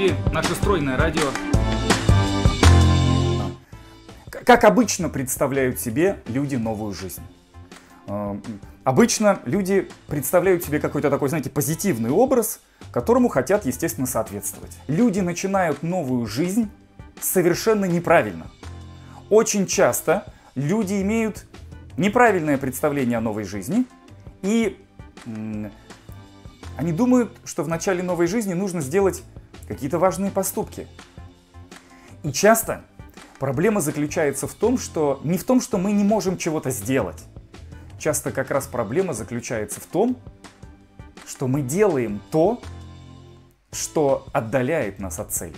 эфире наше стройное радио. Как обычно представляют себе люди новую жизнь? Э, Обычно люди представляют себе какой-то такой, знаете, позитивный образ, которому хотят, естественно, соответствовать. Люди начинают новую жизнь совершенно неправильно. Очень часто люди имеют неправильное представление о новой жизни, и они думают, что в начале новой жизни нужно сделать какие-то важные поступки. И часто проблема заключается в том, что не в том, что мы не можем чего-то сделать. Часто как раз проблема заключается в том, что мы делаем то, что отдаляет нас от цели.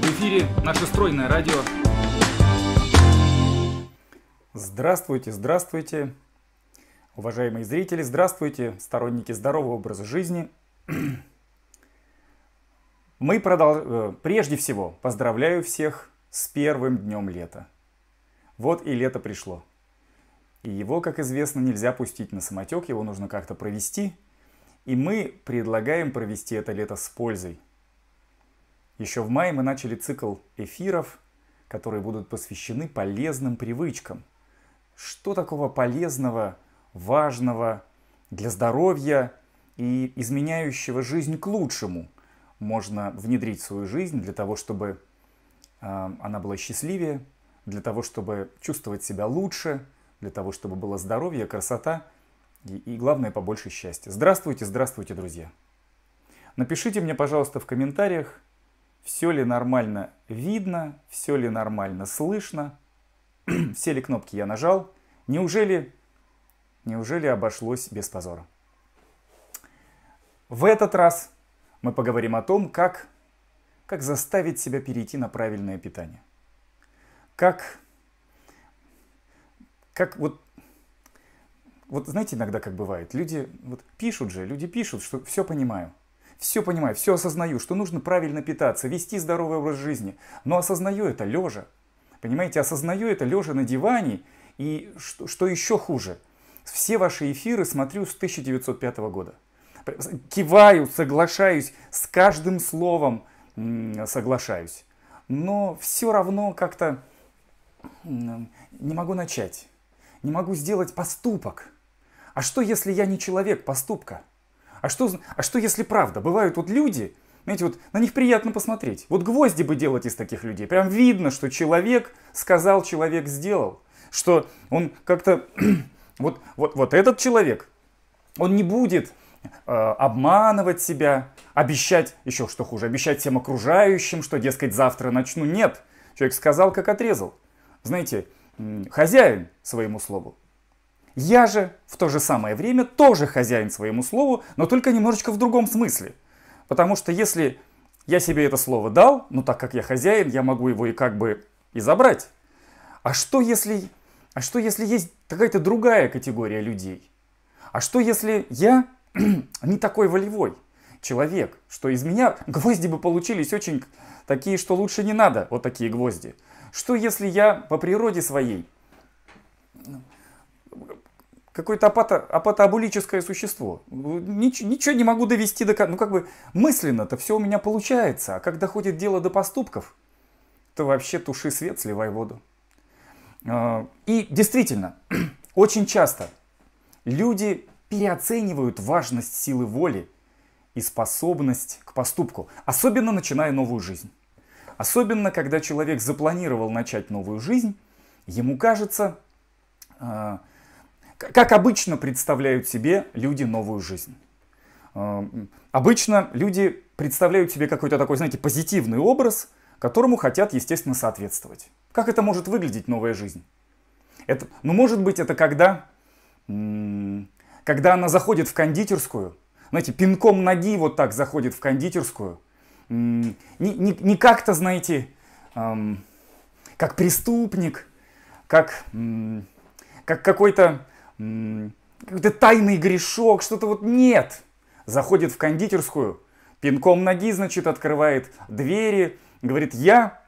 В эфире наше стройное радио. Здравствуйте, здравствуйте, уважаемые зрители, здравствуйте, сторонники здорового образа жизни. Мы продол... Э, прежде всего поздравляю всех с первым днем лета. Вот и лето пришло. И его, как известно, нельзя пустить на самотек, его нужно как-то провести. И мы предлагаем провести это лето с пользой. Еще в мае мы начали цикл эфиров, которые будут посвящены полезным привычкам. Что такого полезного, важного для здоровья и изменяющего жизнь к лучшему можно внедрить в свою жизнь для того, чтобы э, она была счастливее, для того, чтобы чувствовать себя лучше, для того, чтобы было здоровье, красота и, и главное, побольше счастья. Здравствуйте, здравствуйте, друзья. Напишите мне, пожалуйста, в комментариях, все ли нормально видно, все ли нормально слышно, все ли кнопки я нажал, неужели, неужели обошлось без позора. В этот раз мы поговорим о том, как, как заставить себя перейти на правильное питание. Как, как вот, вот знаете, иногда как бывает, люди вот пишут же, люди пишут, что все понимаю, все понимаю, все осознаю, что нужно правильно питаться, вести здоровый образ жизни, но осознаю это лежа, понимаете, осознаю это лежа на диване, и что, что еще хуже, все ваши эфиры смотрю с 1905 года. Киваю, соглашаюсь, с каждым словом соглашаюсь. Но все равно как-то не могу начать, не могу сделать поступок. А что, если я не человек поступка? А что, а что если правда? Бывают вот люди, знаете, вот на них приятно посмотреть. Вот гвозди бы делать из таких людей. Прям видно, что человек сказал, человек сделал. Что он как-то... вот, вот, вот этот человек, он не будет э, обманывать себя, обещать, еще что хуже, обещать всем окружающим, что, дескать, завтра начну. Нет, человек сказал, как отрезал знаете, хозяин своему слову. Я же в то же самое время тоже хозяин своему слову, но только немножечко в другом смысле. Потому что если я себе это слово дал, ну так как я хозяин, я могу его и как бы и забрать. А что если, а что если есть какая-то другая категория людей? А что если я не такой волевой человек, что из меня гвозди бы получились очень такие, что лучше не надо, вот такие гвозди. Что если я по природе своей какое-то апато, апатоабулическое существо. Ничего, ничего не могу довести до... Ну, как бы мысленно-то все у меня получается. А когда ходит дело до поступков, то вообще туши свет, сливай воду. А, и действительно, очень часто люди переоценивают важность силы воли и способность к поступку, особенно начиная новую жизнь. Особенно, когда человек запланировал начать новую жизнь, ему кажется, э, как обычно представляют себе люди новую жизнь. Э, обычно люди представляют себе какой-то такой, знаете, позитивный образ, которому хотят, естественно, соответствовать. Как это может выглядеть новая жизнь? Это, ну, может быть, это когда, когда она заходит в кондитерскую, знаете, пинком ноги вот так заходит в кондитерскую – не, не, не как-то, знаете, эм, как преступник, как, эм, как какой-то эм, какой тайный грешок, что-то вот нет. Заходит в кондитерскую, пинком ноги, значит, открывает двери, говорит, я,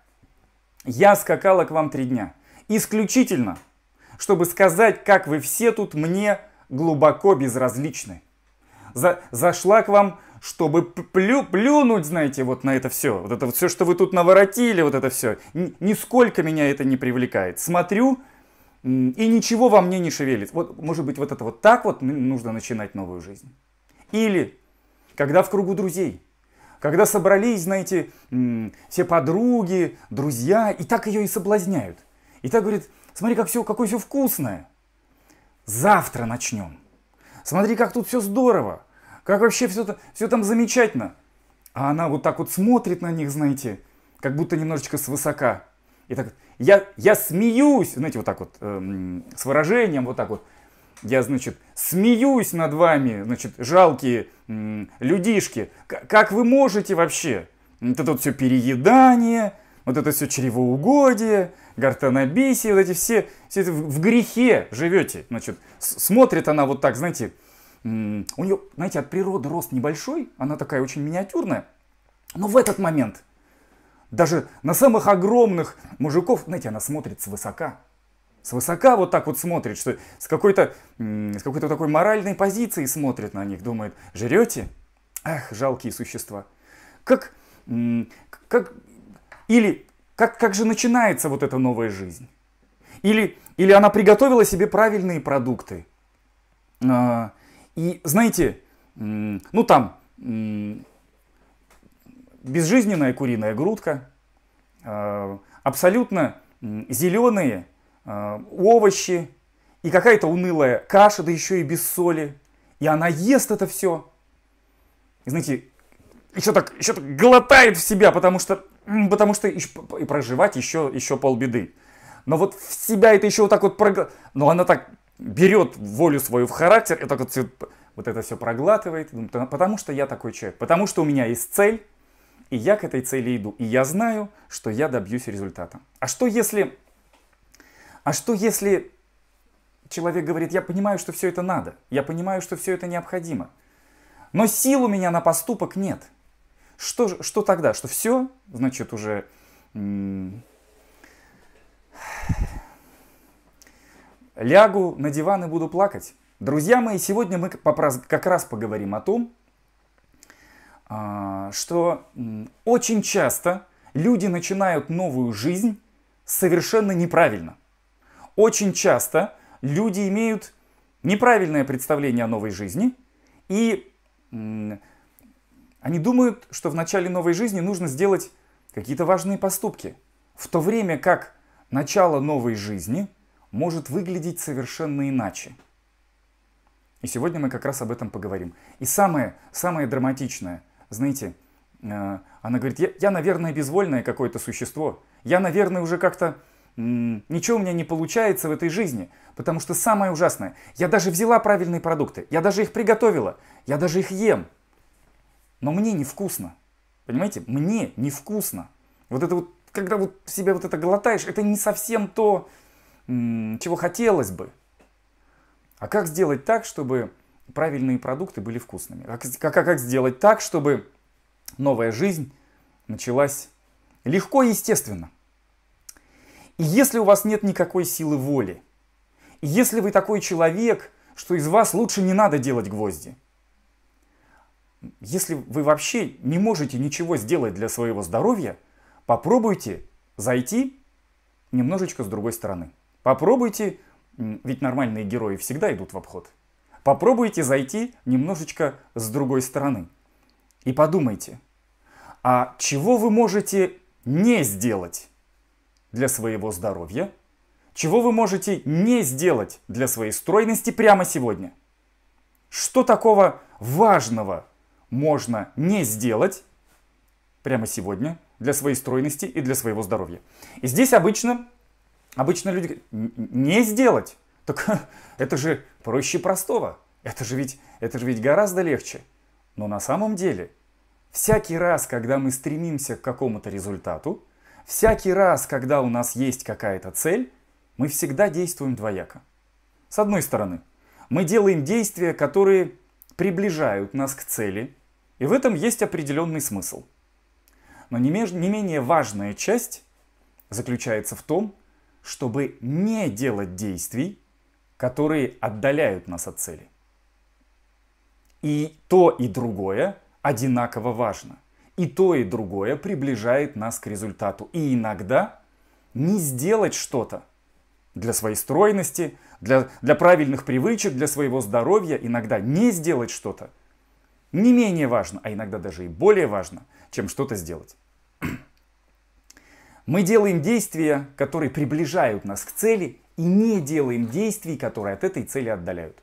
я скакала к вам три дня. Исключительно, чтобы сказать, как вы все тут мне глубоко безразличны. за, зашла к вам, чтобы плю, плюнуть, знаете, вот на это все. Вот это вот все, что вы тут наворотили, вот это все. Нисколько меня это не привлекает. Смотрю, и ничего во мне не шевелит. Вот, может быть, вот это вот так вот нужно начинать новую жизнь. Или, когда в кругу друзей, когда собрались, знаете, все подруги, друзья, и так ее и соблазняют. И так говорит, смотри, как все, какое все вкусное. Завтра начнем. Смотри, как тут все здорово. Как вообще все, все там замечательно. А она вот так вот смотрит на них, знаете, как будто немножечко свысока. И так, я, я смеюсь, знаете, вот так вот, э, с выражением, вот так вот. Я, значит, смеюсь над вами, значит, жалкие э, людишки. К- как вы можете вообще? Вот это вот все переедание, вот это все чревоугодие, гортанобесие, вот эти все, все это в, грехе живете. Значит, смотрит она вот так, знаете, у нее, знаете, от природы рост небольшой, она такая очень миниатюрная. Но в этот момент даже на самых огромных мужиков, знаете, она смотрит свысока. Свысока вот так вот смотрит, что с какой-то с какой-то такой моральной позиции смотрит на них, думает, жрете? Ах, жалкие существа. Как, как, или как, как же начинается вот эта новая жизнь? Или, или она приготовила себе правильные продукты. А, и знаете, ну там безжизненная куриная грудка, а, абсолютно зеленые овощи и какая-то унылая каша, да еще и без соли. И она ест это все. И знаете, еще так, еще так глотает в себя, потому что, потому что и проживать еще, еще полбеды. Но вот в себя это еще вот так вот, прогла... но она так берет волю свою в характер, и так вот, вот это все проглатывает, потому что я такой человек, потому что у меня есть цель, и я к этой цели иду. И я знаю, что я добьюсь результата. А что если... А что если человек говорит, я понимаю, что все это надо, я понимаю, что все это необходимо, но сил у меня на поступок нет. Что, что тогда? Что все, значит, уже лягу на диван и буду плакать. Друзья мои, сегодня мы как раз поговорим о том, а, что очень часто люди начинают новую жизнь совершенно неправильно. Очень часто люди имеют неправильное представление о новой жизни, и они думают, что в начале новой жизни нужно сделать какие-то важные поступки, в то время как начало новой жизни может выглядеть совершенно иначе. И сегодня мы как раз об этом поговорим. И самое, самое драматичное – знаете, э, она говорит, я, я наверное, безвольное какое-то существо. Я, наверное, уже как-то ничего у меня не получается в этой жизни. Потому что самое ужасное, я даже взяла правильные продукты, я даже их приготовила, я даже их ем. Но мне невкусно. Понимаете, мне невкусно. Вот это вот, когда вот себя вот это глотаешь, это не совсем то, чего хотелось бы. А как сделать так, чтобы правильные продукты были вкусными. Как, как, как сделать так, чтобы новая жизнь началась легко и естественно. Если у вас нет никакой силы воли, если вы такой человек, что из вас лучше не надо делать гвозди, если вы вообще не можете ничего сделать для своего здоровья, попробуйте зайти немножечко с другой стороны. Попробуйте, ведь нормальные герои всегда идут в обход – Попробуйте зайти немножечко с другой стороны. И подумайте, а чего вы можете не сделать для своего здоровья? Чего вы можете не сделать для своей стройности прямо сегодня? Что такого важного можно не сделать прямо сегодня для своей стройности и для своего здоровья? И здесь обычно, обычно люди говорят, не сделать. Так это же проще простого. Это же ведь, это же ведь гораздо легче. Но на самом деле, всякий раз, когда мы стремимся к какому-то результату, всякий раз, когда у нас есть какая-то цель, мы всегда действуем двояко. С одной стороны, мы делаем действия, которые приближают нас к цели, и в этом есть определенный смысл. Но не, меж, не менее важная часть заключается в том, чтобы не делать действий, которые отдаляют нас от цели. И то, и другое одинаково важно. И то, и другое приближает нас к результату. И иногда не сделать что-то для своей стройности, для, для правильных привычек, для своего здоровья, иногда не сделать что-то не менее важно, а иногда даже и более важно, чем что-то сделать. Мы делаем действия, которые приближают нас к цели, и не делаем действий, которые от этой цели отдаляют.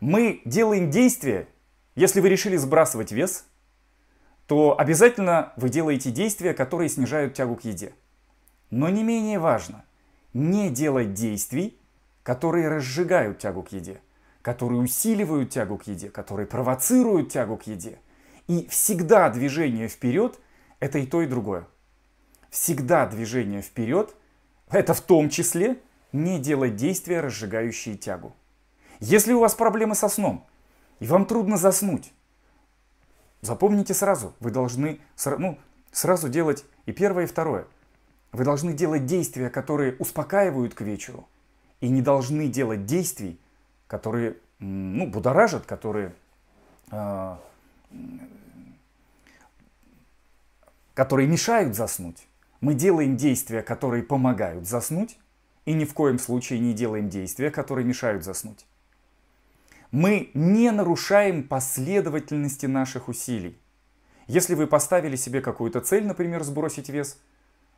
Мы делаем действия, если вы решили сбрасывать вес, то обязательно вы делаете действия, которые снижают тягу к еде. Но не менее важно, не делать действий, которые разжигают тягу к еде, которые усиливают тягу к еде, которые провоцируют тягу к еде. И всегда движение вперед – это и то, и другое. Всегда движение вперед – это в том числе не делать действия, разжигающие тягу. Если у вас проблемы со сном, и вам трудно заснуть, запомните сразу, вы должны ну, сразу делать и первое, и второе. Вы должны делать действия, которые успокаивают к вечеру, и не должны делать действий, которые ну, будоражат, которые, э, которые мешают заснуть. Мы делаем действия, которые помогают заснуть, и ни в коем случае не делаем действия, которые мешают заснуть. Мы не нарушаем последовательности наших усилий. Если вы поставили себе какую-то цель, например, сбросить вес,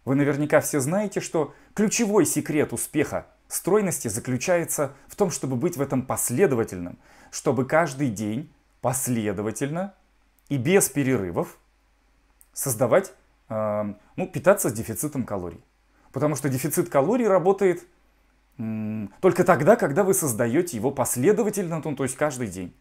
вы наверняка все знаете, что ключевой секрет успеха стройности заключается в том, чтобы быть в этом последовательным, чтобы каждый день последовательно и без перерывов создавать, э, ну, питаться с дефицитом калорий. Потому что дефицит калорий работает только тогда, когда вы создаете его последовательно, ну, то есть каждый день.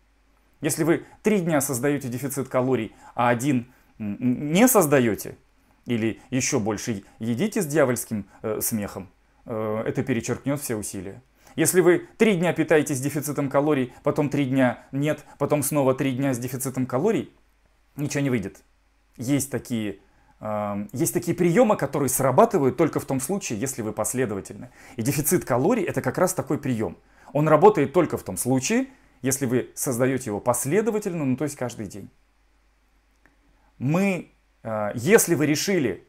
Если вы три дня создаете дефицит калорий, а один не создаете, или еще больше едите с дьявольским э, смехом, э, это перечеркнет все усилия. Если вы три дня питаетесь дефицитом калорий, потом три дня нет, потом снова три дня с дефицитом калорий, ничего не выйдет. Есть такие есть такие приемы, которые срабатывают только в том случае, если вы последовательны. И дефицит калорий это как раз такой прием. Он работает только в том случае, если вы создаете его последовательно, ну то есть каждый день. Мы, а, если вы решили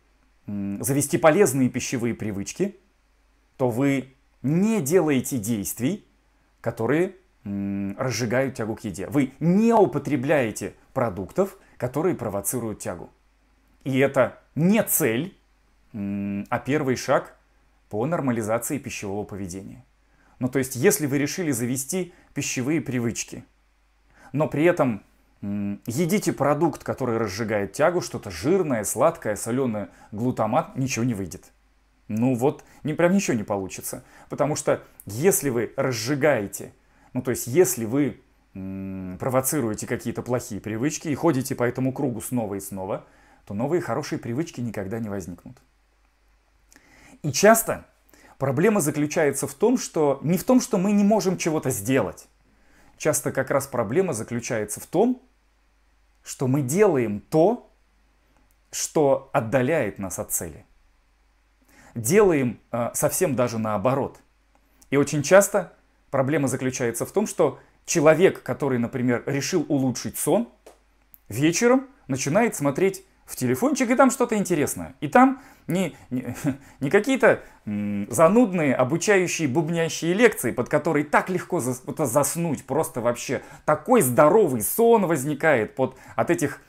завести полезные пищевые привычки, то вы не делаете действий, которые разжигают тягу к еде. Вы не употребляете продуктов, которые провоцируют тягу. И это не цель, а первый шаг по нормализации пищевого поведения. Ну то есть, если вы решили завести пищевые привычки, но при этом едите продукт, который разжигает тягу, что-то жирное, сладкое, соленое, глутамат, ничего не выйдет. Ну вот, не, прям ничего не получится. Потому что если вы разжигаете, ну то есть если вы провоцируете какие-то плохие привычки и ходите по этому кругу снова и снова – то новые хорошие привычки никогда не возникнут. И часто проблема заключается в том, что не в том, что мы не можем чего-то сделать. Часто как раз проблема заключается в том, что мы делаем то, что отдаляет нас от цели. Делаем э, совсем даже наоборот. И очень часто проблема заключается в том, что человек, который, например, решил улучшить сон, вечером начинает смотреть в телефончик, и там что-то интересное. И там не, не, не какие-то занудные, обучающие, бубнящие лекции, под которые так легко зас, заснуть, просто вообще такой здоровый сон возникает под, от этих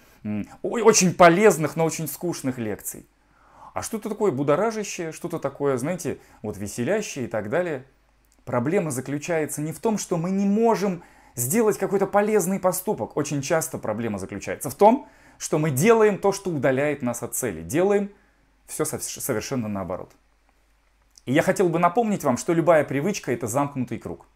очень полезных, но очень скучных лекций. А что-то такое будоражащее, что-то такое, знаете, вот веселящее и так далее. Проблема заключается не в том, что мы не можем сделать какой-то полезный поступок. Очень часто проблема заключается в том, что мы делаем то, что удаляет нас от цели. Делаем все совершенно наоборот. И я хотел бы напомнить вам, что любая привычка – это замкнутый круг.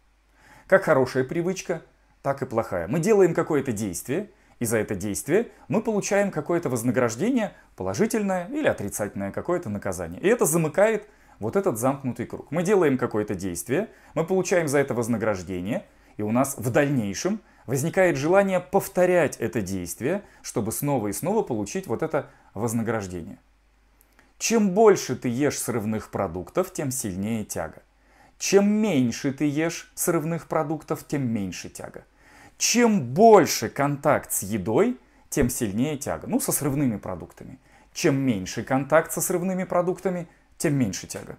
Как хорошая привычка, так и плохая. Мы делаем какое-то действие, и за это действие мы получаем какое-то вознаграждение, положительное или отрицательное какое-то наказание. И это замыкает вот этот замкнутый круг. Мы делаем какое-то действие, мы получаем за это вознаграждение, и у нас в дальнейшем – возникает желание повторять это действие, чтобы снова и снова получить вот это вознаграждение. Чем больше ты ешь срывных продуктов, тем сильнее тяга. Чем меньше ты ешь срывных продуктов, тем меньше тяга. чем больше контакт с едой, тем сильнее тяга. Ну, со срывными продуктами. Чем меньше контакт со срывными продуктами, тем меньше тяга.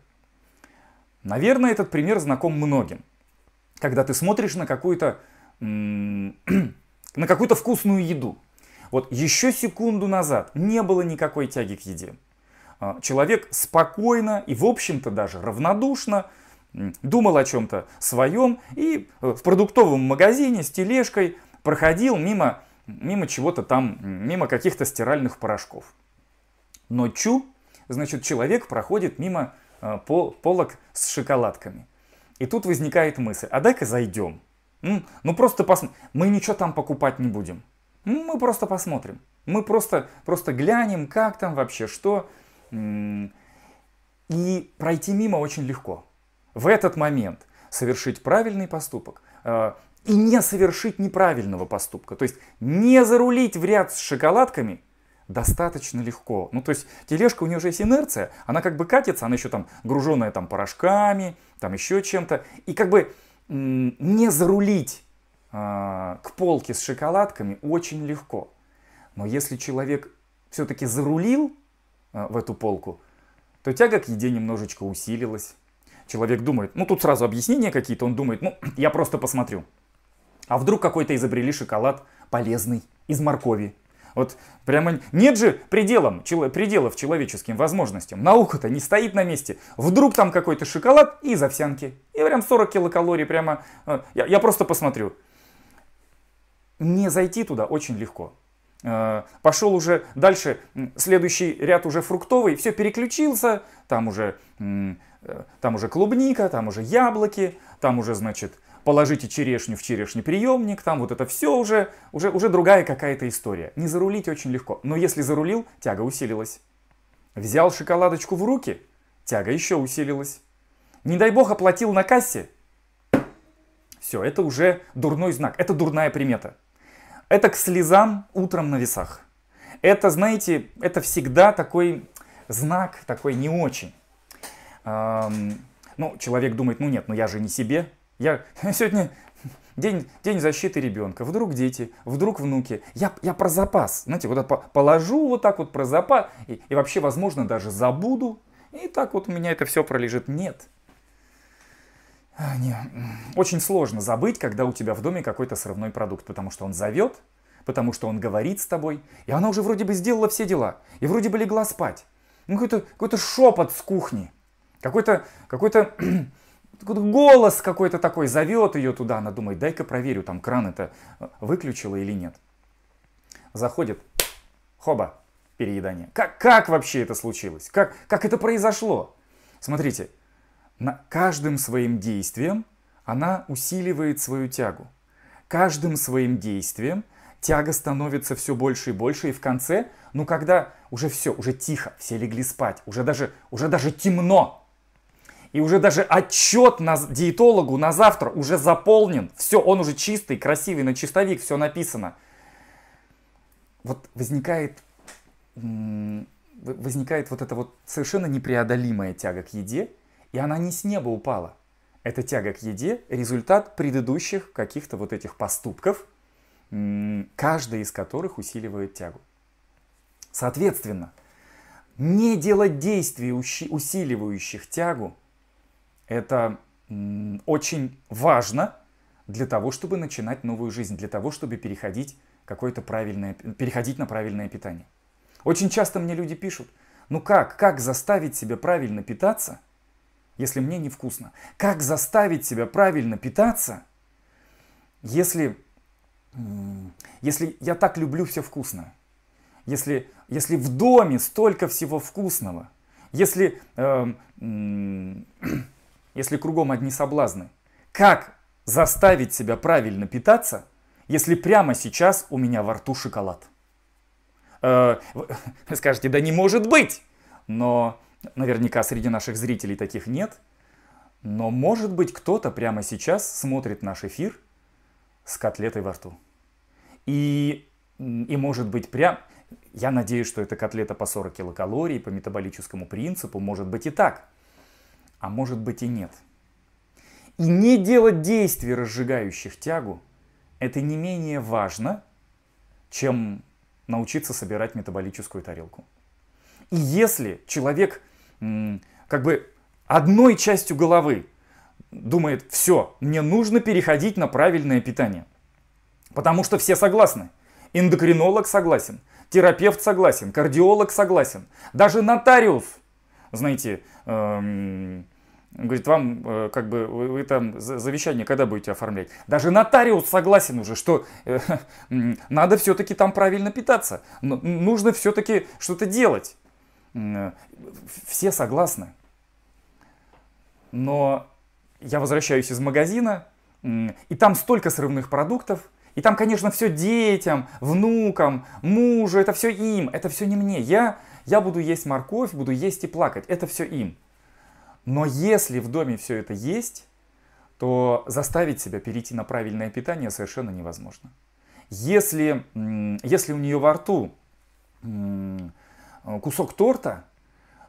Наверное, этот пример знаком многим. Когда ты смотришь на какую-то на какую-то вкусную еду. Вот еще секунду назад не было никакой тяги к еде. А, человек спокойно и, в общем-то, даже равнодушно думал о чем-то своем и э, в продуктовом магазине с тележкой проходил мимо, мимо чего-то там, мимо каких-то стиральных порошков. Но чу, значит, человек проходит мимо э, пол, полок с шоколадками. И тут возникает мысль, а дай-ка зайдем. Ну просто посмотрим. Мы ничего там покупать не будем. Мы просто посмотрим. Мы просто, просто глянем, как там вообще, что. И пройти мимо очень легко. В этот момент совершить правильный поступок э, и не совершить неправильного поступка. То есть не зарулить в ряд с шоколадками достаточно легко. Ну, то есть тележка, у нее уже есть инерция, она как бы катится, она еще там груженная там порошками, там еще чем-то. И как бы не зарулить э, к полке с шоколадками очень легко. Но если человек все-таки зарулил э, в эту полку, то тяга к еде немножечко усилилась. Человек думает, ну тут сразу объяснения какие-то, он думает, ну я просто посмотрю. А вдруг какой-то изобрели шоколад полезный из моркови вот прямо нет же пределом, пределов человеческим возможностям. Наука-то не стоит на месте. Вдруг там какой-то шоколад из овсянки. И прям 40 килокалорий прямо. Э, я, я просто посмотрю. Не зайти туда очень легко. Э, Пошел уже дальше, следующий ряд уже фруктовый, все переключился, там уже, э, там уже клубника, там уже яблоки, там уже, значит, положите черешню в черешний приемник, там вот это все уже, уже, уже другая какая-то история. Не зарулить очень легко, но если зарулил, тяга усилилась. Взял шоколадочку в руки, тяга еще усилилась. Не дай бог оплатил на кассе, все, это уже дурной знак, это дурная примета. Это к слезам утром на весах. Это, знаете, это всегда такой знак, такой не очень. Эм, ну, человек думает, ну нет, ну я же не себе, я сегодня день, день защиты ребенка. Вдруг дети, вдруг внуки. Я, я про запас. Знаете, вот положу вот так вот про запас. И, и вообще, возможно, даже забуду. И так вот у меня это все пролежит. Нет. А, не. Очень сложно забыть, когда у тебя в доме какой-то срывной продукт. Потому что он зовет, потому что он говорит с тобой. И она уже вроде бы сделала все дела. И вроде бы легла спать. Ну, какой-то какой шепот с кухни. Какой-то какой-то голос какой-то такой зовет ее туда, она думает, дай-ка проверю, там кран это э, выключила или нет. Заходит, хоба, переедание. Как, как вообще это случилось? Как, как это произошло? Смотрите, на каждым своим действием она усиливает свою тягу. Каждым своим действием тяга становится все больше и больше, и в конце, ну когда уже все, уже тихо, все легли спать, уже даже, уже даже темно, и уже даже отчет на диетологу на завтра уже заполнен. Все, он уже чистый, красивый, на чистовик все написано. Вот возникает, возникает вот эта вот совершенно непреодолимая тяга к еде, и она не с неба упала. Эта тяга к еде – результат предыдущих каких-то вот этих поступков, каждый из которых усиливает тягу. Соответственно, не делать действий, усиливающих тягу – это очень важно для того, чтобы начинать новую жизнь, для того, чтобы переходить, какое-то правильное, переходить на правильное питание. Очень часто мне люди пишут, ну как, как заставить себя правильно питаться, если мне невкусно? Как заставить себя правильно питаться, если, если я так люблю все вкусное? Если, если в доме столько всего вкусного? Если э, если кругом одни соблазны? Как заставить себя правильно питаться, если прямо сейчас у меня во рту шоколад? Э, вы скажете, да не может быть! Но наверняка среди наших зрителей таких нет. Но может быть кто-то прямо сейчас смотрит наш эфир с котлетой во рту. И, и может быть прям... Я надеюсь, что эта котлета по 40 килокалорий, по метаболическому принципу, может быть и так а может быть и нет. И не делать действий, разжигающих тягу, это не менее важно, чем научиться собирать метаболическую тарелку. И если человек как бы одной частью головы думает, все, мне нужно переходить на правильное питание, потому что все согласны. Эндокринолог согласен, терапевт согласен, кардиолог согласен, даже нотариус, знаете, эм, Говорит, вам э, как бы вы, там завещание когда будете оформлять? Даже нотариус согласен уже, что э, надо все-таки там правильно питаться. Нужно все-таки что-то делать. Э, все согласны. Но я возвращаюсь из магазина, и там столько срывных продуктов, и там, конечно, все детям, внукам, мужу, это все им, это все не мне. Я, я буду есть морковь, буду есть и плакать, это все им. Но если в доме все это есть, то заставить себя перейти на правильное питание совершенно невозможно. Если, если у нее во рту кусок торта,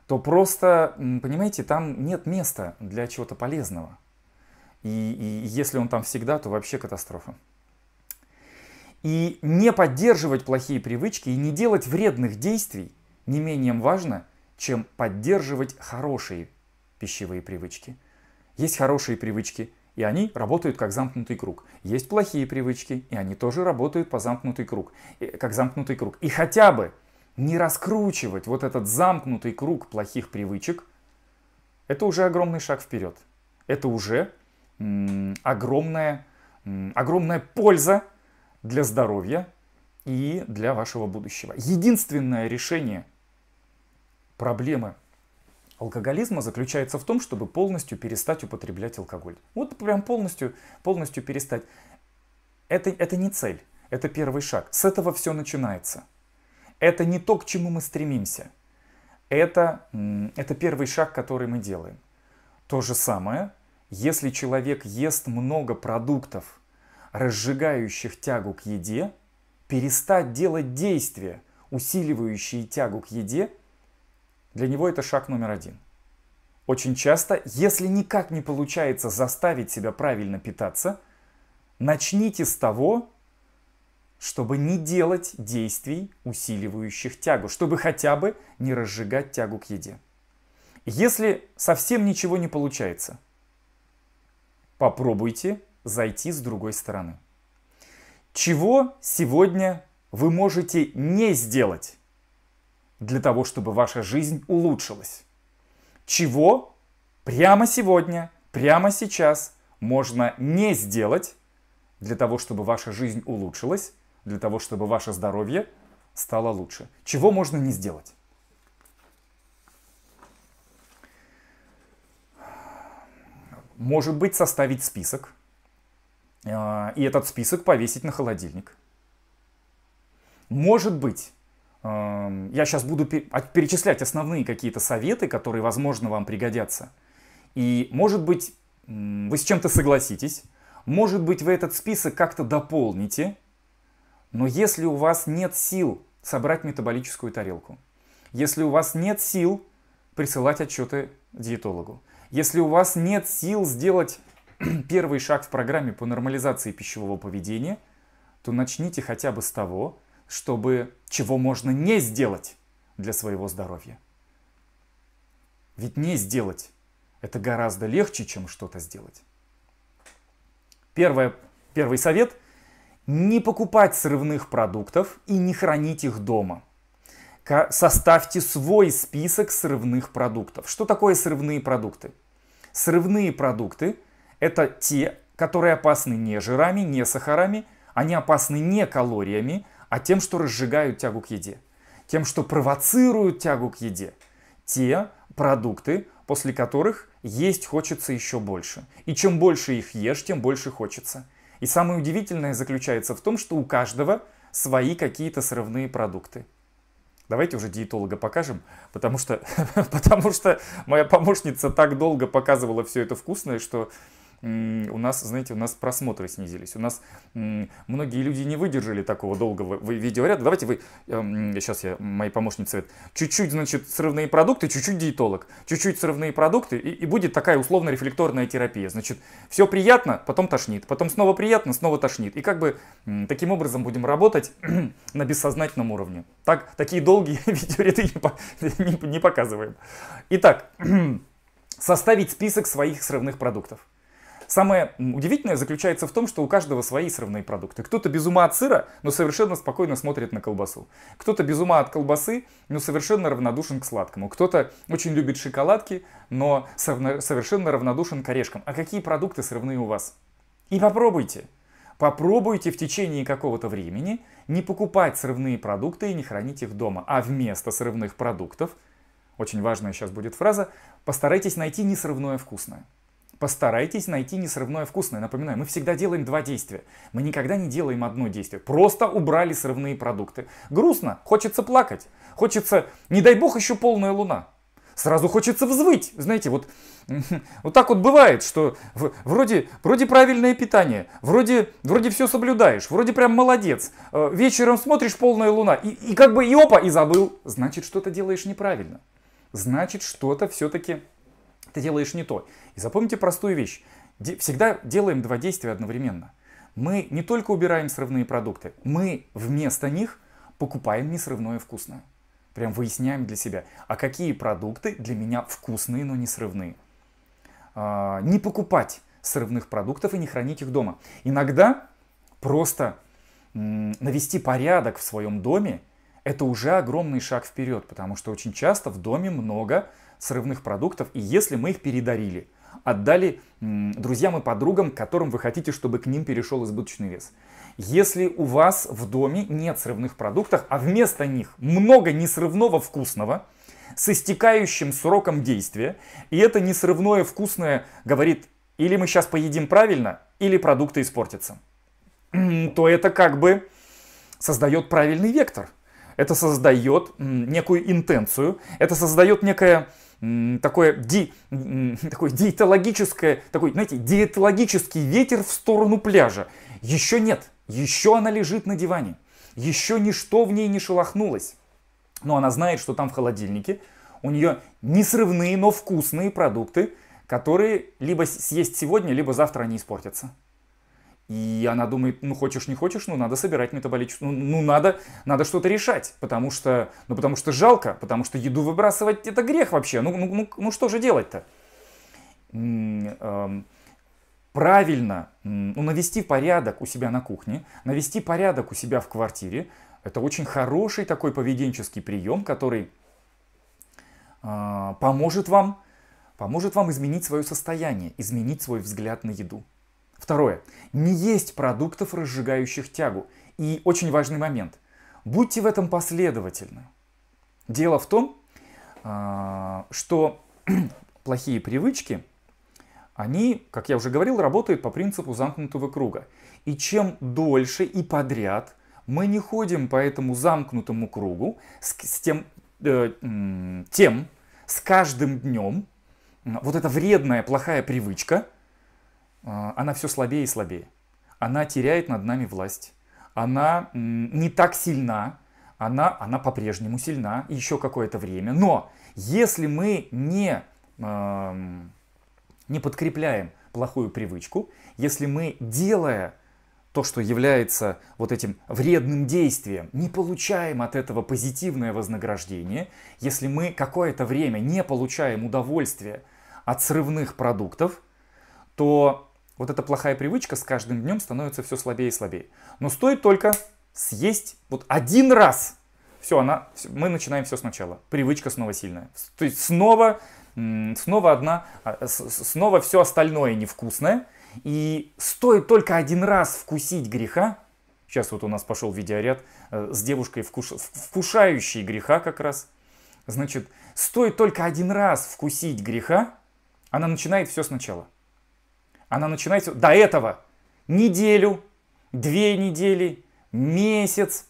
то просто, понимаете, там нет места для чего-то полезного. И, и если он там всегда, то вообще катастрофа. И не поддерживать плохие привычки и не делать вредных действий не менее важно, чем поддерживать хорошие пищевые привычки. Есть хорошие привычки, и они работают как замкнутый круг. Есть плохие привычки, и они тоже работают по замкнутый круг, как замкнутый круг. И хотя бы не раскручивать вот этот замкнутый круг плохих привычек, это уже огромный шаг вперед. Это уже огромная, огромная польза для здоровья и для вашего будущего. Единственное решение проблемы алкоголизма заключается в том, чтобы полностью перестать употреблять алкоголь. Вот прям полностью, полностью перестать. Это, это не цель, это первый шаг. С этого все начинается. Это не то, к чему мы стремимся. Это, это первый шаг, который мы делаем. То же самое, если человек ест много продуктов, разжигающих тягу к еде, перестать делать действия, усиливающие тягу к еде, для него это шаг номер один. Очень часто, если никак не получается заставить себя правильно питаться, начните с того, чтобы не делать действий, усиливающих тягу, чтобы хотя бы не разжигать тягу к еде. Если совсем ничего не получается, попробуйте зайти с другой стороны. Чего сегодня вы можете не сделать? Для того, чтобы ваша жизнь улучшилась. Чего прямо сегодня, прямо сейчас можно не сделать для того, чтобы ваша жизнь улучшилась, для того, чтобы ваше здоровье стало лучше. Чего можно не сделать? Может быть составить список, э, и этот список повесить на холодильник. Может быть я сейчас буду а, перечислять основные какие-то советы, которые, возможно, вам пригодятся. И, может быть, вы с чем-то согласитесь, может быть, вы этот список как-то дополните, но если у вас нет сил собрать метаболическую тарелку, если у вас нет сил присылать отчеты диетологу, если у вас нет сил сделать первый шаг в программе по нормализации пищевого поведения, то начните хотя бы с того, чтобы чего можно не сделать для своего здоровья. Ведь не сделать это гораздо легче, чем что-то сделать. Первое, первый совет – не покупать срывных продуктов и не хранить их дома. Составьте свой список срывных продуктов. Что такое срывные продукты? Срывные продукты – это те, которые опасны не жирами, не сахарами, они опасны не калориями, а тем, что разжигают тягу к еде, тем, что провоцируют тягу к еде. Те продукты, после которых есть хочется еще больше. И чем больше их ешь, тем больше хочется. И самое удивительное заключается в том, что у каждого свои какие-то срывные продукты. Давайте уже диетолога покажем, потому что, потому что моя помощница так долго показывала все это вкусное, что у нас, знаете, у нас просмотры снизились. У нас многие люди не выдержали такого долгого видеоряда. Давайте вы, сейчас я, моей помощнице совет, чуть-чуть, значит, срывные продукты, чуть-чуть диетолог, чуть-чуть срывные продукты, и, и будет такая условно-рефлекторная терапия. Значит, все приятно, потом тошнит, потом снова приятно, снова тошнит. И как бы таким образом будем работать на бессознательном уровне. Так, такие долгие видеоряды не, не, не показываем. Итак, составить список своих срывных продуктов. Самое удивительное заключается в том, что у каждого свои срывные продукты. Кто-то без ума от сыра, но совершенно спокойно смотрит на колбасу. Кто-то без ума от колбасы, но совершенно равнодушен к сладкому. Кто-то очень любит шоколадки, но совершенно равнодушен к орешкам. А какие продукты срывные у вас? И попробуйте. Попробуйте в течение какого-то времени не покупать срывные продукты и не хранить их дома, а вместо срывных продуктов, очень важная сейчас будет фраза, постарайтесь найти несрывное вкусное. Постарайтесь найти несрывное вкусное. Напоминаю, мы всегда делаем два действия. Мы никогда не делаем одно действие. Просто убрали срывные продукты. Грустно, хочется плакать. Хочется, не дай бог, еще полная луна. Сразу хочется взвыть. Знаете, вот, вот так вот бывает, что вроде, вроде правильное питание, вроде, вроде все соблюдаешь, вроде прям молодец. Э, вечером смотришь полная луна, и, и как бы и опа, и забыл. Значит, что-то делаешь неправильно. Значит, что-то все-таки ты делаешь не то. И запомните простую вещь. Всегда делаем два действия одновременно. Мы не только убираем срывные продукты, мы вместо них покупаем несрывное вкусное. Прям выясняем для себя, а какие продукты для меня вкусные, но не срывные. А, не покупать срывных продуктов и не хранить их дома. Иногда просто навести порядок в своем доме – это уже огромный шаг вперед, потому что очень часто в доме много срывных продуктов, и если мы их передарили, отдали друзьям и подругам, которым вы хотите, чтобы к ним перешел избыточный вес. Если у вас в доме нет срывных продуктов, а вместо них много несрывного вкусного, с истекающим сроком действия, и это несрывное вкусное говорит, или мы сейчас поедим правильно, или продукты испортятся, то это как бы создает правильный вектор. Это создает некую интенцию, это создает некое такое, ди, такое диетологическое, такой, знаете, диетологический ветер в сторону пляжа. Еще нет, еще она лежит на диване, еще ничто в ней не шелохнулось. Но она знает, что там в холодильнике у нее не срывные, но вкусные продукты, которые либо съесть сегодня, либо завтра они испортятся. И она думает, ну хочешь не хочешь, ну надо собирать метаболическую, ну, ну надо, надо что-то решать, потому что, ну потому что жалко, потому что еду выбрасывать это грех вообще, ну, ну, ну, ну что же делать-то? Эм, правильно ну, навести порядок у себя на кухне, навести порядок у себя в квартире, это очень хороший такой поведенческий прием, который э, поможет вам, поможет вам изменить свое состояние, изменить свой взгляд на еду. Второе. Не есть продуктов, разжигающих тягу. И очень важный момент. Будьте в этом последовательны. Дело в том, а, что плохие привычки, они, как я уже говорил, работают по принципу замкнутого круга. И чем дольше и подряд мы не ходим по этому замкнутому кругу, с, с тем, э, тем, с каждым днем, вот эта вредная, плохая привычка – она все слабее и слабее. Она теряет над нами власть. Она не так сильна, она, она по-прежнему сильна еще какое-то время. Но если мы не, не подкрепляем плохую привычку, если мы, делая то, что является вот этим вредным действием, не получаем от этого позитивное вознаграждение, если мы какое-то время не получаем удовольствия от срывных продуктов, то вот эта плохая привычка с каждым днем становится все слабее и слабее. Но стоит только съесть вот один раз. Все, она, мы начинаем все сначала. Привычка снова сильная. То есть снова, снова одна, а, снова все остальное невкусное. И стоит только один раз вкусить греха, сейчас вот у нас пошел видеоряд э, с девушкой, вкуш, вкушающей греха как раз, значит, стоит только один раз вкусить греха, она начинает все сначала. Она начинается до этого неделю, две недели, месяц.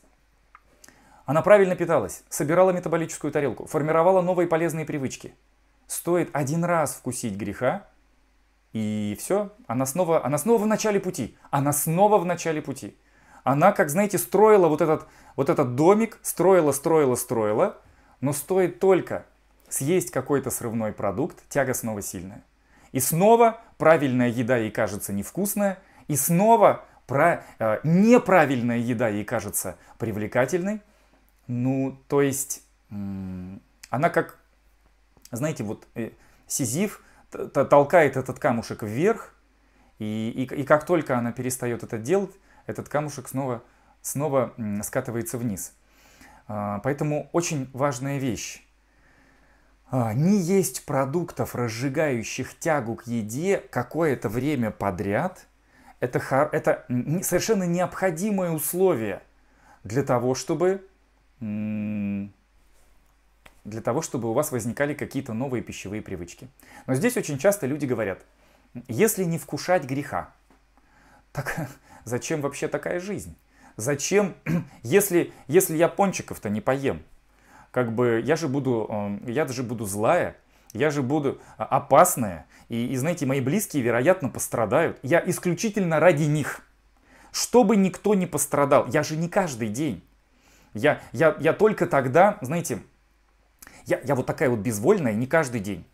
Она правильно питалась, собирала метаболическую тарелку, формировала новые полезные привычки. Стоит один раз вкусить греха, И все, она снова, она снова в начале пути. Она снова в начале пути. Она, как знаете, строила вот этот, вот этот домик, строила, строила, строила, но стоит только съесть какой-то срывной продукт, тяга снова сильная. И снова правильная еда ей кажется невкусная, и снова про, э, неправильная еда ей кажется привлекательной. Ну, то есть, она как, знаете, вот э, Сизиф толкает этот камушек вверх, и, и, и как только она перестает это делать, этот камушек снова, снова скатывается вниз. А, поэтому очень важная вещь. А, не есть продуктов, разжигающих тягу к еде какое-то время подряд, это, это совершенно необходимое условие для того, чтобы для того, чтобы у вас возникали какие-то новые пищевые привычки. Но здесь очень часто люди говорят, если не вкушать греха, так зачем вообще такая жизнь? Зачем, если, если я пончиков-то не поем? Как бы я же буду, эм, я же буду злая, я же буду а, опасная. И, и знаете, мои близкие, вероятно, пострадают. Я исключительно ради них. Чтобы никто не пострадал. Я же не каждый день. Я, я, я только тогда, знаете, я, я вот такая вот безвольная не каждый день.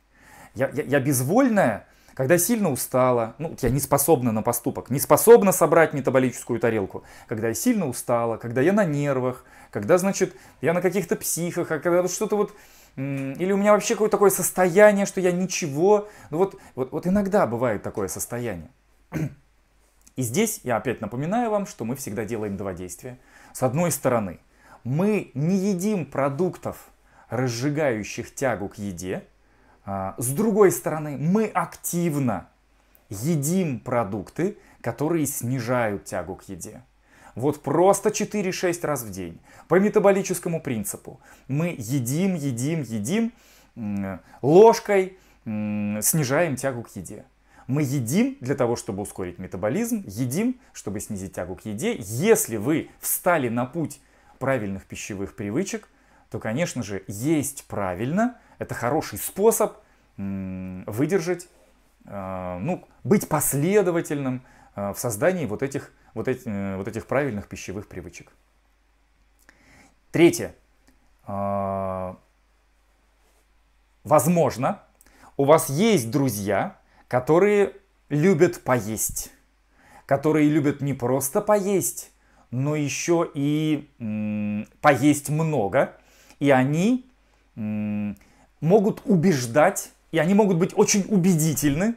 Я, я, я безвольная, когда сильно устала, ну, я не способна на поступок, не способна собрать метаболическую тарелку, когда я сильно устала, когда я на нервах, когда, значит, я на каких-то психах, а когда вот что-то вот, или у меня вообще какое-то такое состояние, что я ничего, ну вот, вот, вот иногда бывает такое состояние. И здесь я опять напоминаю вам, что мы всегда делаем два действия. С одной стороны, мы не едим продуктов, разжигающих тягу к еде. А, с другой стороны, мы активно едим продукты, которые снижают тягу к еде. Вот просто 4-6 раз в день. По метаболическому принципу. Мы едим, едим, едим, ложкой снижаем тягу к еде. Мы едим для того, чтобы ускорить метаболизм, едим, чтобы снизить тягу к еде. Если вы встали на путь правильных пищевых привычек, то, конечно же, есть правильно. Это хороший способ выдержать, а, ну, быть последовательным а, в создании вот этих, вот, эти, э, вот этих правильных пищевых привычек. Третье. Возможно, у вас есть друзья, которые любят поесть, которые любят не просто поесть, но еще и поесть много, и они могут убеждать, и они могут быть очень убедительны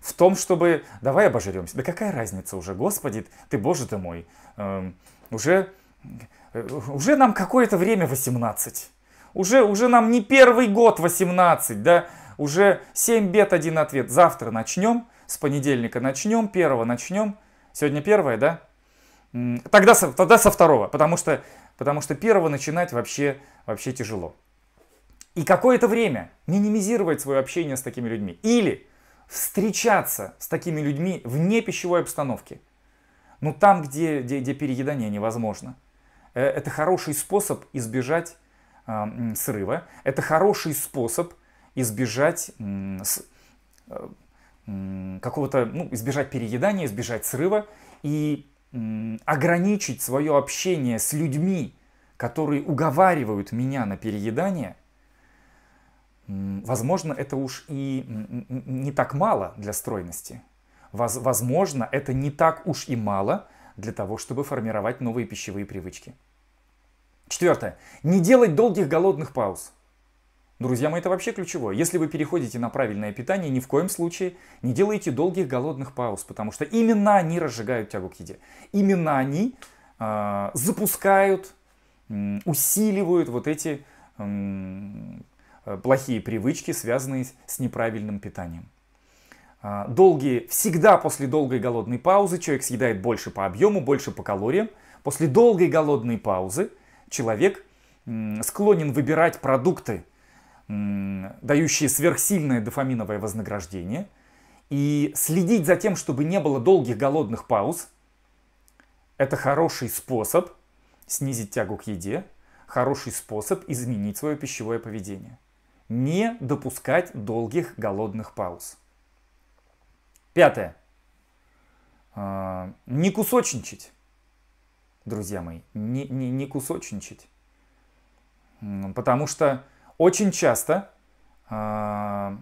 в том, чтобы давай обожремся. Да какая разница уже, Господи, ты Боже ты мой, э, уже, э, уже нам какое-то время 18. Уже, уже нам не первый год 18, да, уже 7 бед, один ответ. Завтра начнем, с понедельника начнем, первого начнем. Сегодня первое, да? Тогда, тогда со второго, потому что, потому что первого начинать вообще, вообще тяжело. И какое-то время минимизировать свое общение с такими людьми. Или встречаться с такими людьми вне пищевой обстановки. Ну там, где, где, где переедание невозможно. Э, это хороший способ избежать э, срыва. Это хороший способ избежать э, какого-то, ну, избежать переедания, избежать срыва и ограничить свое общение с людьми, которые уговаривают меня на переедание – Возможно, это уж и не так мало для стройности. Возможно, это не так уж и мало для того, чтобы формировать новые пищевые привычки. Четвертое. Не делать долгих голодных пауз. Друзья мои, это вообще ключевое. Если вы переходите на правильное питание, ни в коем случае не делайте долгих голодных пауз, потому что именно они разжигают тягу к еде. Именно они э, запускают, э, усиливают вот эти плохие привычки, связанные с неправильным питанием. А, долгие, всегда после долгой голодной паузы человек съедает больше по объему, больше по калориям. После долгой голодной паузы человек склонен выбирать продукты, дающие сверхсильное дофаминовое вознаграждение, и следить за тем, чтобы не было долгих голодных пауз, это хороший способ снизить тягу к еде, хороший способ изменить свое пищевое поведение не допускать долгих голодных пауз. Пятое. А, не кусочничать, друзья мои, не, не, не кусочничать. Потому что очень часто э,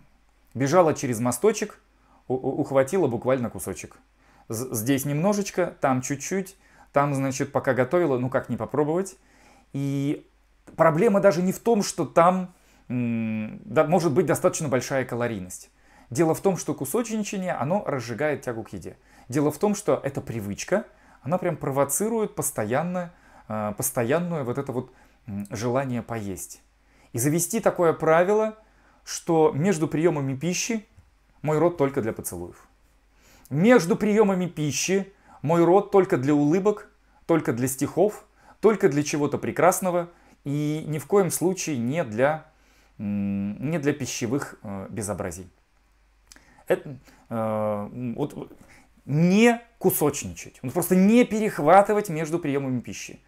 бежала через мосточек, ухватила буквально кусочек. Здесь немножечко, там чуть-чуть, там, значит, пока готовила, ну как не попробовать. И проблема даже не в том, что там да, может быть достаточно большая калорийность. Дело в том, что кусочничание, оно разжигает тягу к еде. Дело в том, что эта привычка, она прям провоцирует постоянно, э, постоянное вот это вот желание поесть. И завести такое правило, что между приемами пищи мой рот только для поцелуев. Между приемами пищи мой рот только для улыбок, только для стихов, только для чего-то прекрасного и ни в коем случае не для, не для пищевых э, безобразий. Это, э, вот, не кусочничать, просто не перехватывать между приемами пищи.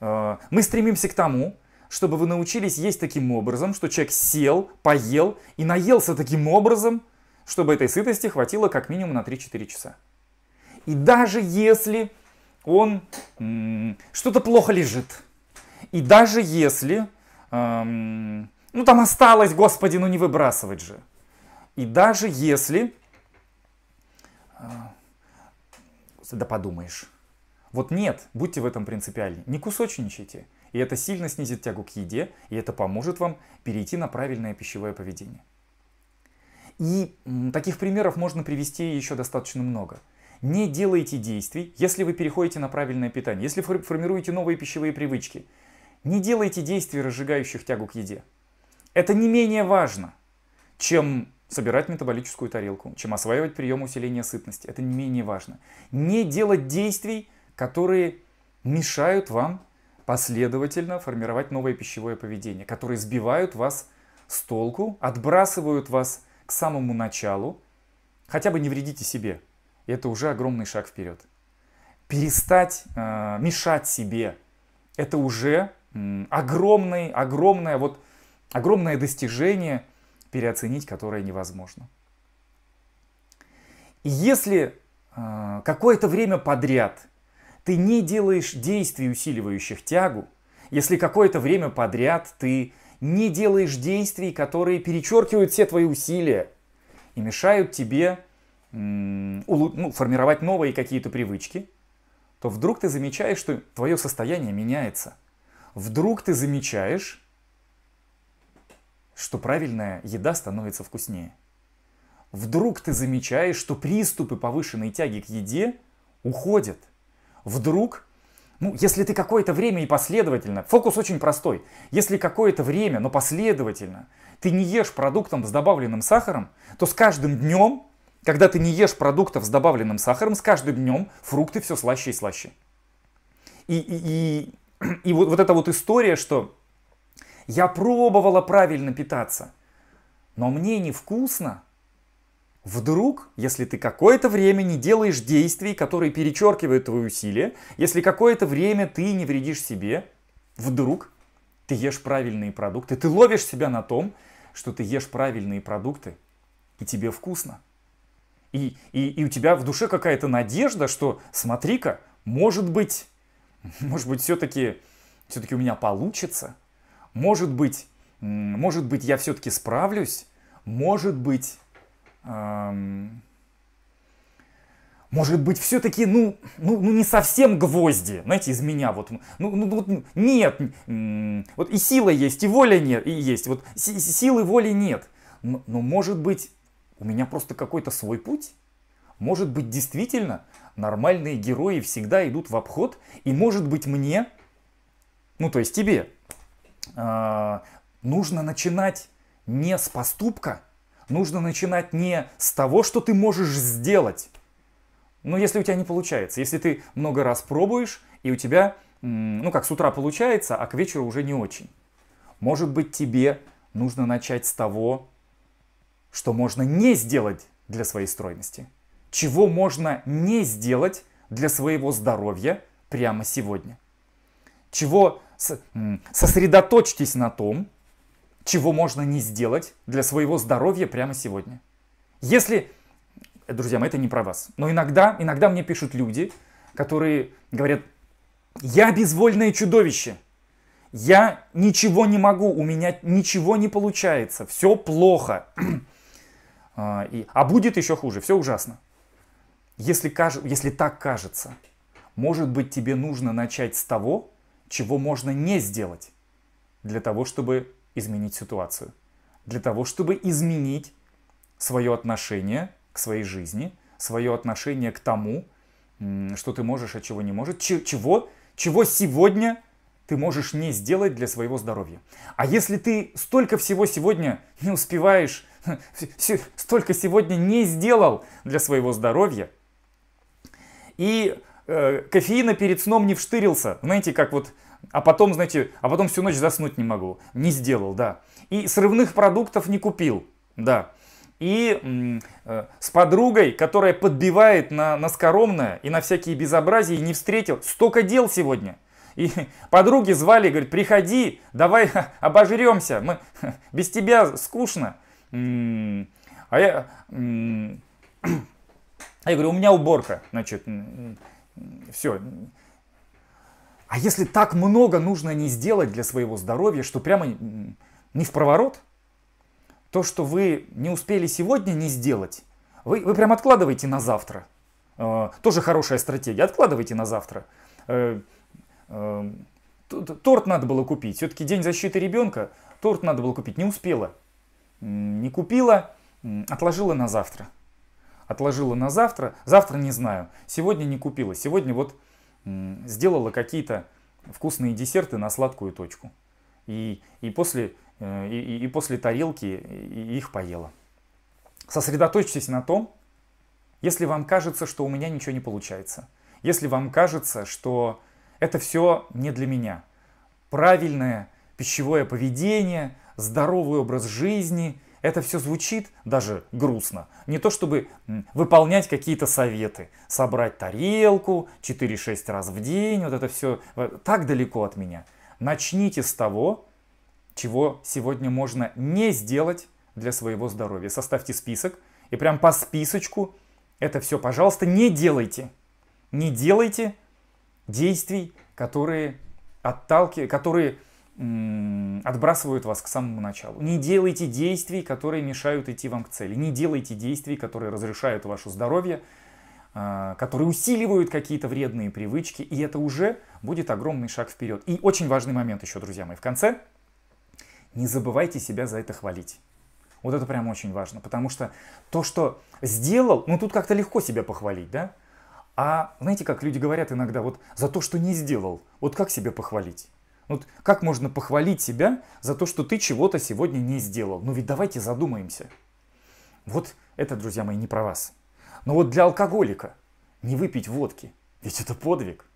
Э, мы стремимся к тому, чтобы вы научились есть таким образом, что человек сел, поел и наелся таким образом, чтобы этой сытости хватило как минимум на 3-4 часа. И даже если он что-то плохо лежит, и даже если, эм, ну там осталось, господи, ну не выбрасывать же, и даже если, э, да подумаешь, вот нет, будьте в этом принципиальны, не кусочничайте. И это сильно снизит тягу к еде, и это поможет вам перейти на правильное пищевое поведение. И таких примеров можно привести еще достаточно много. Не делайте действий, если вы переходите на правильное питание, если формируете новые пищевые привычки. Не делайте действий, разжигающих тягу к еде. Это не менее важно, чем собирать метаболическую тарелку, чем осваивать прием усиления сытности. Это не менее важно. Не делать действий, которые мешают вам последовательно формировать новое пищевое поведение, которые сбивают вас с толку, отбрасывают вас к самому началу, хотя бы не вредите себе. Это уже огромный шаг вперед. Перестать э, мешать себе, это уже огромный, огромное, вот, огромное достижение, переоценить которое невозможно. И если э, какое-то время подряд ты не делаешь действий, усиливающих тягу, если какое-то время подряд ты не делаешь действий, которые перечеркивают все твои усилия и мешают тебе ну, формировать новые какие-то привычки, то вдруг ты замечаешь, что твое состояние меняется. Вдруг ты замечаешь, что правильная еда становится вкуснее. Вдруг ты замечаешь, что приступы повышенной тяги к еде уходят вдруг, ну, если ты какое-то время и последовательно, фокус очень простой, если какое-то время, но последовательно, ты не ешь продуктом с добавленным сахаром, то с каждым днем, когда ты не ешь продуктов с добавленным сахаром, с каждым днем фрукты все слаще и слаще. И, и, и, и вот, вот эта вот история, что я пробовала правильно питаться, но мне невкусно, Вдруг, если ты какое-то время не делаешь действий, которые перечеркивают твои усилия, если какое-то время ты не вредишь себе, вдруг ты ешь правильные продукты, ты ловишь себя на том, что ты ешь правильные продукты, и тебе вкусно. И, и, и у тебя в душе какая-то надежда, что смотри-ка, может быть, может быть, все-таки все-таки у меня получится, может быть, может быть, я все-таки справлюсь, может быть, может быть, все-таки, ну, ну, ну, не совсем гвозди, знаете, из меня вот, ну, ну вот нет, вот и сила есть, и воля нет, и есть, вот силы воли нет, но, но может быть, у меня просто какой-то свой путь, может быть, действительно, нормальные герои всегда идут в обход, и может быть мне, ну, то есть тебе, нужно начинать не с поступка, нужно начинать не с того, что ты можешь сделать. Но если у тебя не получается, если ты много раз пробуешь, и у тебя, ну как с утра получается, а к вечеру уже не очень. Может быть тебе нужно начать с того, что можно не сделать для своей стройности. Чего можно не сделать для своего здоровья прямо сегодня. Чего сосредоточьтесь на том, чего можно не сделать для своего здоровья прямо сегодня. Если друзья мои, это не про вас. Но иногда, иногда мне пишут люди, которые говорят, я безвольное чудовище. Я ничего не могу, у меня ничего не получается, все плохо. а, а будет еще хуже, все ужасно. Если, если так кажется, может быть тебе нужно начать с того, чего можно не сделать для того, чтобы изменить ситуацию. Для того, чтобы изменить свое отношение к своей жизни, свое отношение к тому, что ты можешь, а чего не можешь, чего, чего сегодня ты можешь не сделать для своего здоровья. А если ты столько всего сегодня не успеваешь, столько сегодня не сделал для своего здоровья, и э, кофеина перед сном не вштырился, знаете, как вот, а потом, знаете, а потом всю ночь заснуть не могу, не сделал, да. И срывных продуктов не купил, да. И э, с подругой, которая подбивает на, на скоромное и на всякие безобразия, не встретил, столько дел сегодня – и подруги звали, говорят, приходи, давай обожремся, мы, без тебя скучно. А я, а я говорю, у меня уборка, значит, все. А если так много нужно не сделать для своего здоровья, что прямо не в проворот, то, что вы не успели сегодня не сделать, вы, вы прям откладываете на завтра. Э, тоже хорошая стратегия. Откладывайте на завтра. Э, Эм, торт надо было купить. Все-таки день защиты ребенка, торт надо было купить. Не успела. Не купила, отложила на завтра. Отложила на завтра. Завтра не знаю. Сегодня не купила. Сегодня вот сделала какие-то вкусные десерты на сладкую точку. И, и, после, э, и, и после тарелки их поела. Сосредоточьтесь на том, если вам кажется, что у меня ничего не получается. Если вам кажется, что это все не для меня. Правильное пищевое поведение, здоровый образ жизни, это все звучит даже грустно. Не то чтобы выполнять какие-то советы, собрать тарелку 4-6 раз в день, вот это все э, так далеко от меня. Начните с того, чего сегодня можно не сделать для своего здоровья. Составьте список и прям по списочку это все, пожалуйста, не делайте. Не делайте действий, которые отталкивают, которые отбрасывают вас к самому началу. Не делайте действий, которые мешают идти вам к цели. Не делайте действий, которые разрешают ваше здоровье, а, которые усиливают какие-то вредные привычки, и это уже будет огромный шаг вперед. И очень важный момент еще, друзья мои, в конце. Не забывайте себя за это хвалить. Вот это прям очень важно, потому что то, что сделал, ну тут как-то легко себя похвалить, да? А знаете, как люди говорят иногда, вот за то, что не сделал, вот как себя похвалить? Вот как можно похвалить себя за то, что ты чего-то сегодня не сделал? Ну ведь давайте задумаемся. Вот это, друзья мои, не про вас. Но вот для алкоголика не выпить водки, ведь это подвиг.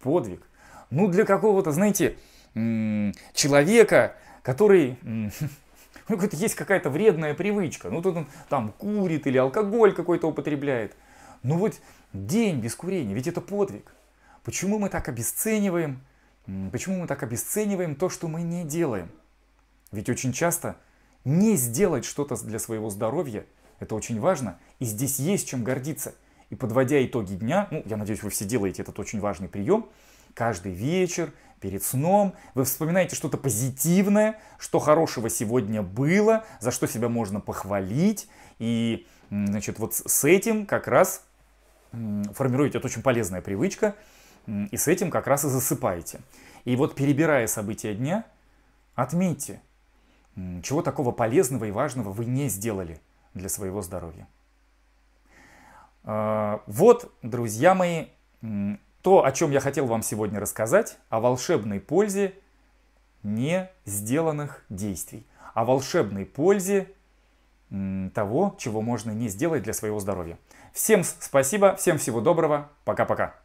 Подвиг. Ну для какого-то, знаете, человека, который ну, есть какая-то вредная привычка. Ну, тут он там курит или алкоголь какой-то употребляет. Ну вот день без курения, ведь это подвиг. Почему мы так обесцениваем, почему мы так обесцениваем то, что мы не делаем? Ведь очень часто не сделать что-то для своего здоровья, это очень важно, и здесь есть чем гордиться. И подводя итоги дня, ну, я надеюсь, вы все делаете этот очень важный прием, каждый вечер, перед сном, вы вспоминаете что-то позитивное, что хорошего сегодня было, за что себя можно похвалить, и, значит, вот с этим как раз формируете, это очень полезная привычка, и с этим как раз и засыпаете. И вот перебирая события дня, отметьте, чего такого полезного и важного вы не сделали для своего здоровья. А, вот, друзья мои, то, о чем я хотел вам сегодня рассказать, о волшебной пользе не сделанных действий, о волшебной пользе того, чего можно не сделать для своего здоровья. Всем спасибо, всем всего доброго, пока-пока.